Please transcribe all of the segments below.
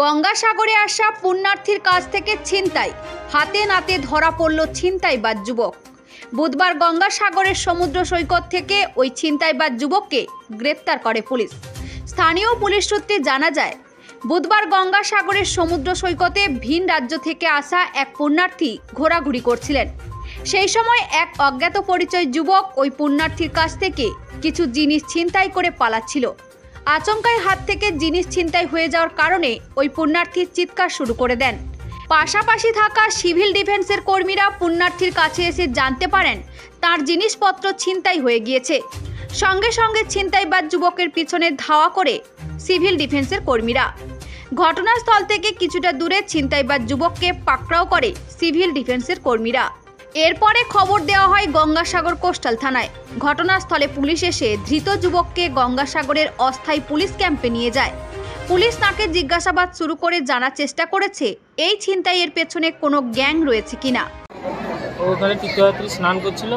গঙ্গাসাগরে আসা পুণ্যার্থীর কাছ থেকে ছিনতাই। হাতে নাতে ধরা পড়ল ছিনতাইবাজ যুবক। বুধবার গঙ্গাসাগরের সমুদ্র সৈকত থেকে ওই ছিনতাইবাজ যুবককে গ্রেপ্তার করে পুলিশ। স্থানীয় পুলিশ সূত্রে জানা যায়, বুধবার গঙ্গাসাগরের সমুদ্র সৈকতে ভিন রাজ্য থেকে আসা এক পুণ্যার্থী ঘোরাঘুরি করছিলেন। সেই সময় এক অজ্ঞাত পরিচয় যুবক ওই পুণ্যার্থীর কাছ থেকে কিছু জিনিস ছিনতাই করে পালাচ্ছিল। আচমকায় হাত থেকে জিনিস ছিনতাই হয়ে যাওয়ার কারণে ওই পুণ্যার্থীর চিৎকার শুরু করে দেন। পাশাপাশি থাকা সিভিল ডিফেন্সের কর্মীরা পুণ্যার্থীর কাছে এসে জানতে পারেন, তার জিনিসপত্র ছিনতাই হয়ে গিয়েছে। সঙ্গে সঙ্গে ছিনতাইবাজ যুবকের পিছনে ধাওয়া করে সিভিল ডিফেন্সের কর্মীরা। ঘটনাস্থল থেকে কিছুটা দূরে ছিনতাইবাজ যুবককে পাকড়াও করে সিভিল ডিফেন্সের কর্মীরা। এরপরে খবর দেওয়া হয় গঙ্গাসাগর কোস্টাল থানায়। ঘটনাস্থলে পুলিশ এসে ধৃত যুবককে গঙ্গাসাগরের অস্থায়ী পুলিশ ক্যাম্পে নিয়ে যায়। পুলিশ তাকে জিজ্ঞাসাবাদ শুরু করে জানার চেষ্টা করেছে, এই ছিনতাইয়ের পেছনে কোনো গ্যাং রয়েছে কিনা। ও ওখানে তীর্থযাত্রী স্নান করছিল,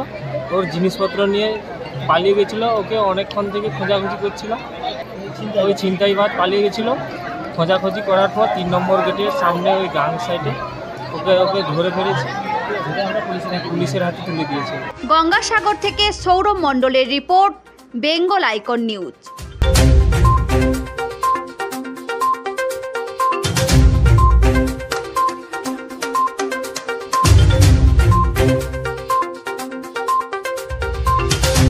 ওর জিনিসপত্র নিয়ে পালিয়ে গেছিল, ওকে অনেকক্ষণ থেকে খোঁজাখুঁজি করছিল। ওই ছিনতাই বাদ পালিয়ে গেছিল। খোঁজাখুঁজি করার পর তিন নম্বর গেটের সামনে ওই গাং সাইডে ওকে ওকে ধরে ফেলেছে। গঙ্গাসাগর থেকে সৌরভ মন্ডলের রিপোর্ট বেঙ্গল আইকন নিউজ।